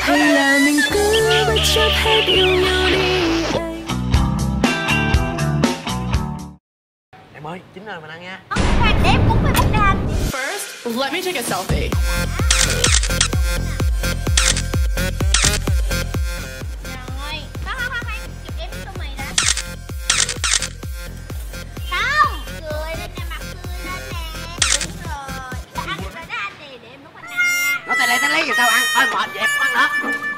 hay là mình cứ bất chấp hết yêu nhau đi. Ơi, chín rồi mình ăn nha. Khoan để em cúng với bốc đàn. First, let me take a selfie. Rồi. Rồi rồi tay lấy tay lấy thì sao ăn? Thôi mệt dẹp ăn nữa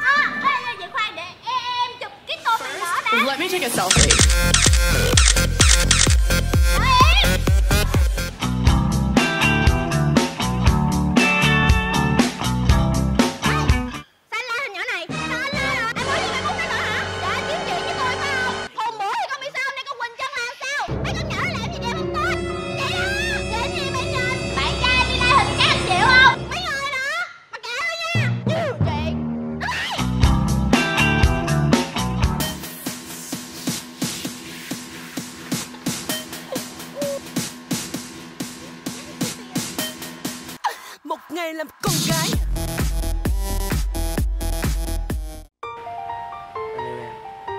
À, ê, ê, vậy khoan để em chụp cái tô mì đó đã. Let me take a selfie. Ngày làm con gái.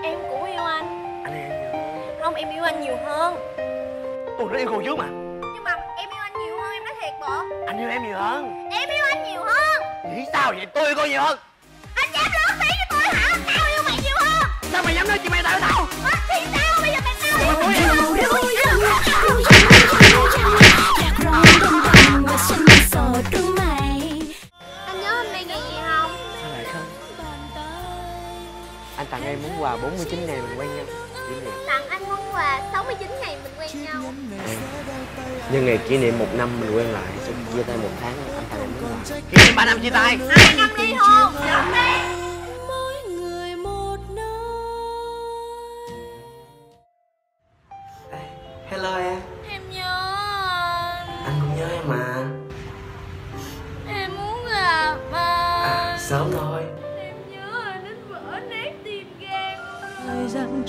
Em cũng yêu anh Anh yêu em nhiều Không, em yêu anh nhiều hơn. Ủa nó yêu cô trước mà. Nhưng mà em yêu anh nhiều hơn, em nói thiệt bộ. Anh yêu em nhiều hơn. Em yêu anh nhiều hơn. Nghĩ sao vậy? Tôi yêu cô nhiều hơn. Anh dám lớn tiếng với tôi hả? Tao yêu mày nhiều hơn. Sao mày dám nói chị mày tao tao? Thì sao? Tặng em món quà 49 ngày mình quen nhau. Kỷ niệm. Tặng anh món quà 69 ngày mình quen nhau. Nhân ngày kỷ niệm một năm mình quen lại Xong chia tay một tháng anh tặng em món quà. Kỷ niệm 3 năm chia tay. Hai năm ly hôn Chồng đi Mỗi người một Hello em. Em nhớ anh. Anh cũng nhớ em mà. Em muốn gặp À sớm thôi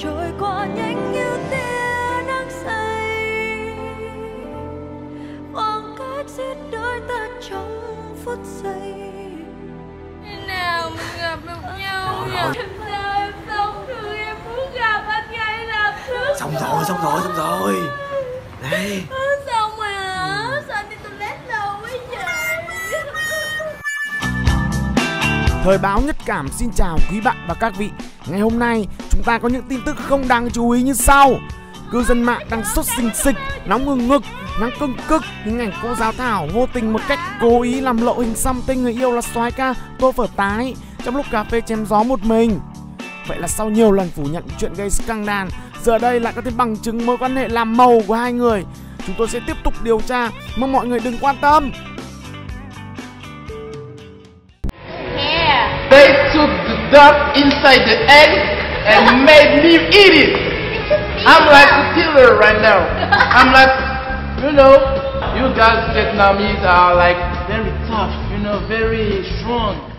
trôi qua nhanh như tia nắng say. Khoảng cách giết đôi ta trong phút giây. Khi nào mình gặp được nhau nhỉ? Sao em sống được em muốn gặp anh ngay lập tức. Xong rồi xong rồi xong rồi. Đây. Xong? Thời báo Nhất Cảm xin chào quý bạn và các vị Ngày hôm nay chúng ta có những tin tức không đáng chú ý như sau. Cư dân mạng đang sốt xình xịch, nóng ngừng ngực, nắng cưng cực. Hình ảnh cô giáo Thảo vô tình một cách cố ý làm lộ hình xăm tên người yêu là soái ca Tô Phở Tái. Trong lúc cà phê chém gió một mình. Vậy là sau nhiều lần phủ nhận chuyện gây scandal Giờ đây lại có thêm bằng chứng mối quan hệ làm màu của hai người. Chúng tôi sẽ tiếp tục điều tra Mong mọi người đừng quan tâm. Duck inside the egg and made me eat it. I'm like a killer right now. I'm like, you know, you guys Vietnamese are like very tough, you know, very strong.